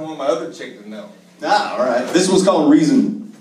I want my other chick to know. Ah, all right. This one's called Reason.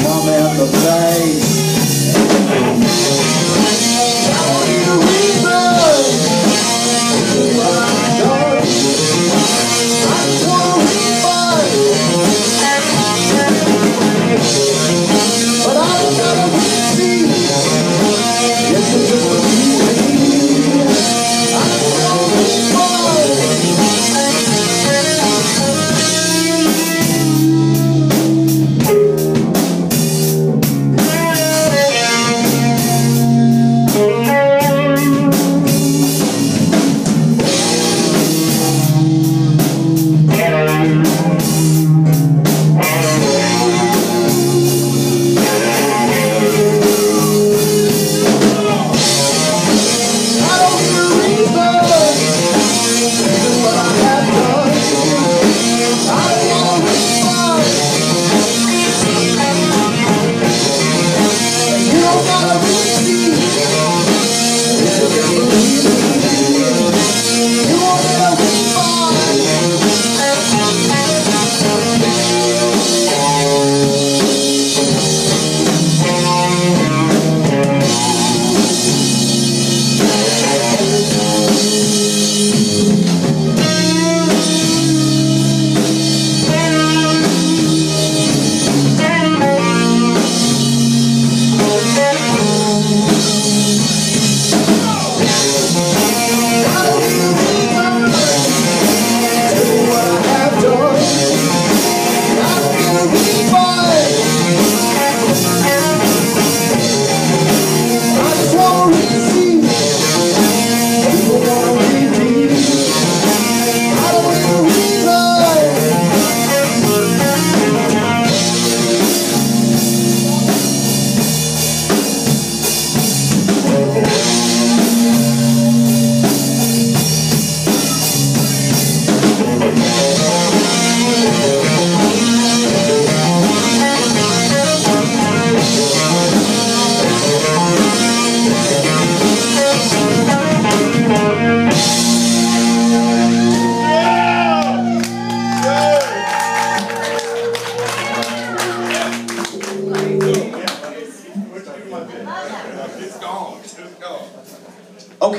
Numb at the face.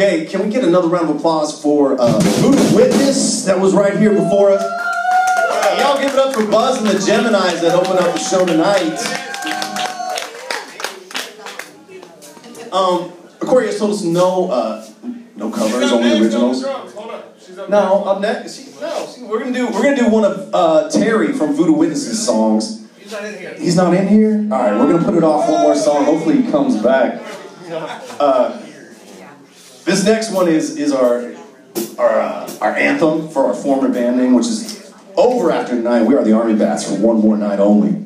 Okay, can we get another round of applause for uh, Voodoo Witness that was right here before us? Y'all give it up for Buzz and the Geminis that opened up the show tonight. Um, Aquarius told us no, uh, no covers, only originals. Hold on. She's up No, up next. she- No, she- we're gonna do we're gonna do one of uh, Terry from Voodoo Witnesses songs. He's not in here. He's not in here. All right, we're gonna put it off one more song. Hopefully he comes back. Uh, this next one is is our our uh, our anthem for our former band name, which is over after tonight. We are the Army Bats for one more night only.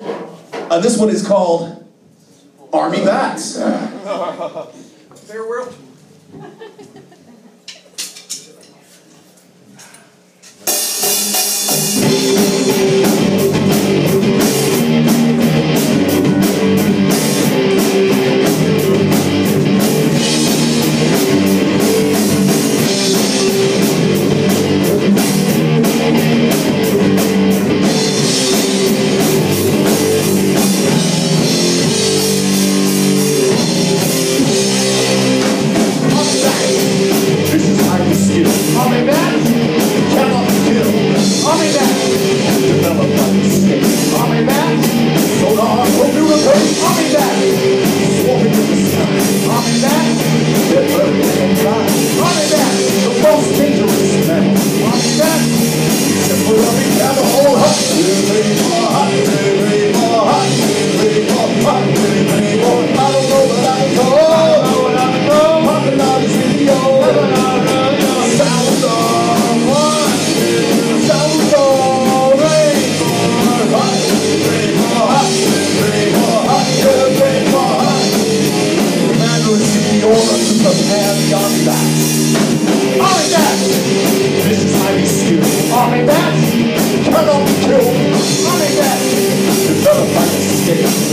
Uh, this one is called Army Bats. Farewell.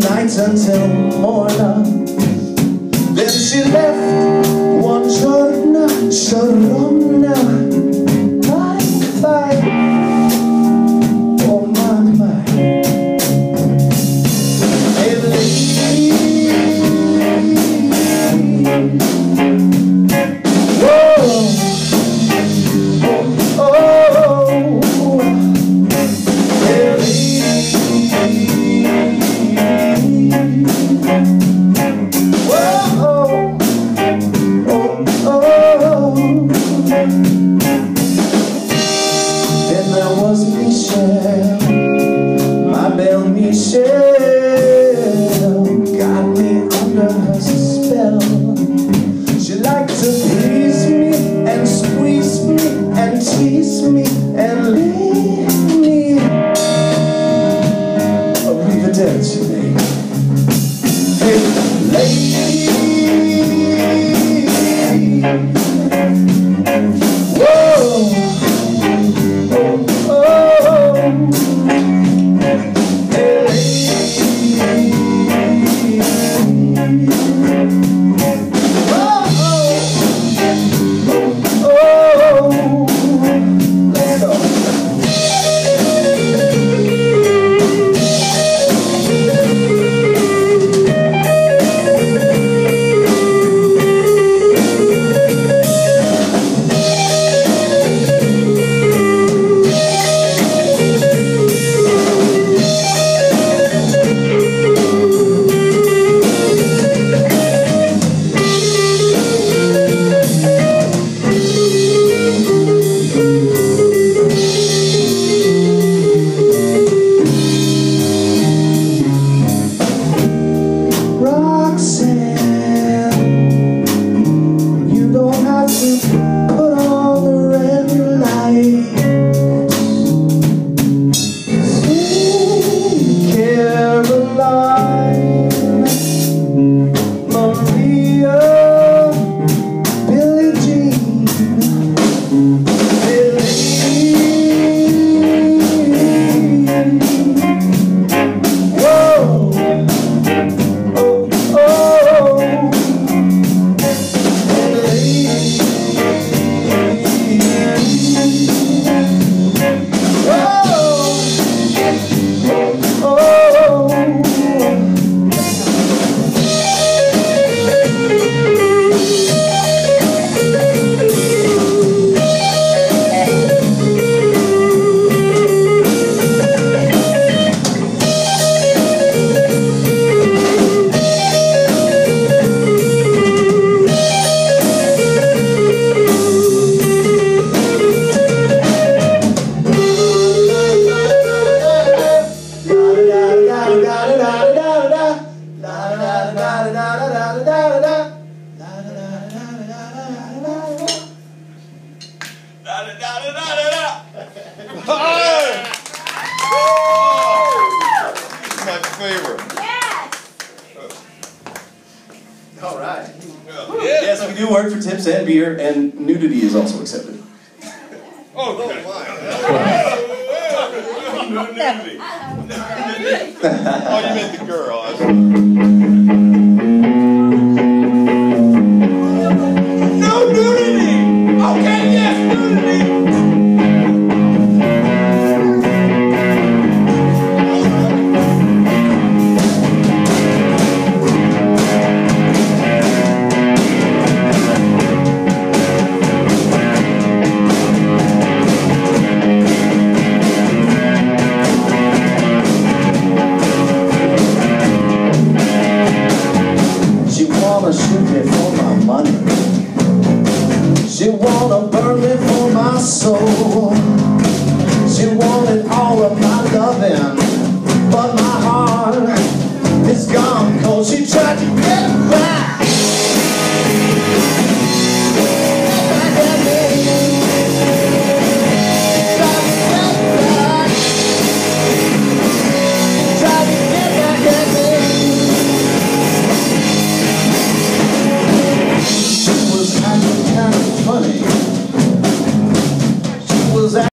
nights until morning. 一些。All right. Yes, we do work for tips and beer, and nudity is also accepted. Oh, no, nudity. oh, you meant the girl. loving, but my heart is gone cold. She tried to be